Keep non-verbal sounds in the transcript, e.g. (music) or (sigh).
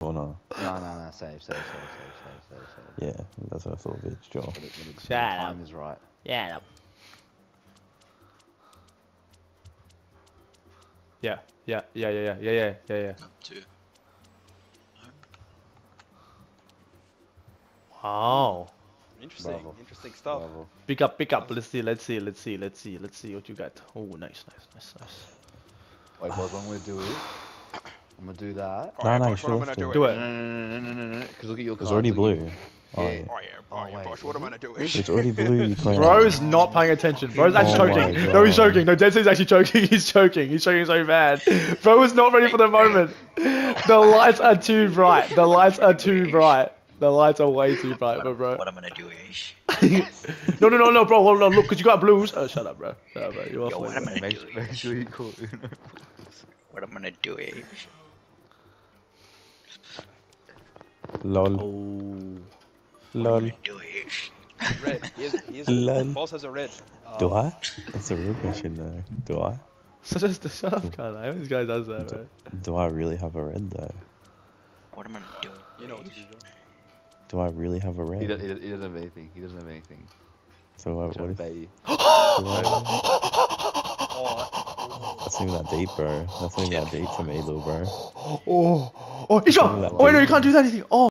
Or no? No, no, no, save, save, save, save, save, save, save. Yeah, that's what I thought of each job. Shut up. Time is right. Yeah. No. Yeah, yeah, yeah, yeah, yeah, yeah, yeah, yeah. Two. Wow. Interesting, Bravo. interesting stuff. Bravo. Pick up, pick up. Let's see, let's see, let's see, let's see, let's see what you got. Oh, nice, nice, nice, nice. Like, what one we do. I'm gonna do that. No, Alright, no, boss, what sure, gonna sure. do Do it. it. No, no, no, no, no, no, no, because look at your It's cards, already look at- blue. Oh, Yeah. yeah. Oh yeah, oh, Oh, yeah, wait, boss, what am I is gonna do? It's already blue, you clown. Bro's not paying attention. Bro's actually Oh my choking. No, he's God. choking. No, Densei's actually choking. He's choking. He's choking so bad. Bro is not ready for the moment. The lights are too bright. The lights are too bright. The lights are way too bright for bro. What I'm gonna do is. no, no, no, no, bro. Hold on. Look, because you got blues. Oh, shut up, bro. Shut up, bro. You're off Yo, what. I'm gonna Make, do make is. sure you call Uno. What I'm gonna do is. Lol. Oh. Lol. Do is. Red. He is, he is, Lol. boss has a red. Do Uh, I? That's a real question though. Do I? So just shut up, kind of. This guy does that, bro. Do I really have a red though? What I'm gonna do. You know what to do. Do I really have a He, red? does, he, does, he doesn't have anything. He doesn't have anything. So uh, Trying what to if? bait you. (gasps) (laughs) do I- Oh, That's not even that deep, bro. That's not even that deep me, little bro. Oh, oh, he's shot. Oh, wait, no, you can't do that anything. Oh.